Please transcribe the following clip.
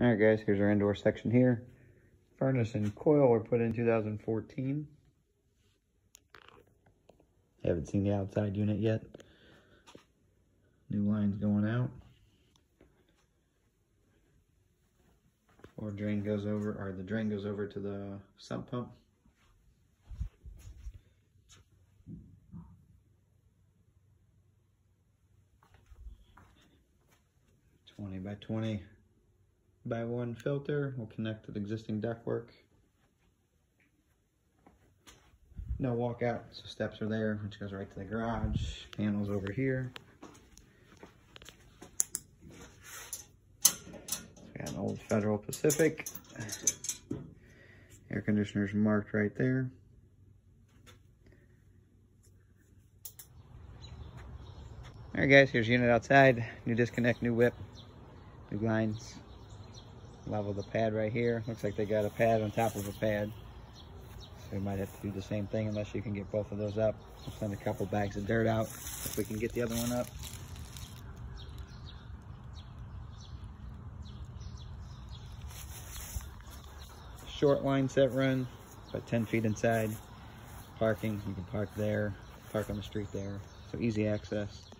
All right, guys, here's our indoor section here. Furnace and coil were put in 2014. Haven't seen the outside unit yet. New lines going out. Or drain goes over, or the drain goes over to the sump pump. Twenty by twenty by one filter We'll connect to the existing ductwork. No walkout, so steps are there, which goes right to the garage. Panels over here. Got an old Federal Pacific. Air conditioner's marked right there. All right, guys, here's unit outside. New disconnect, new whip, new lines level the pad right here. Looks like they got a pad on top of a pad. So we might have to do the same thing unless you can get both of those up. We'll send a couple bags of dirt out if we can get the other one up. Short line set run, about 10 feet inside. Parking, you can park there, park on the street there. So easy access.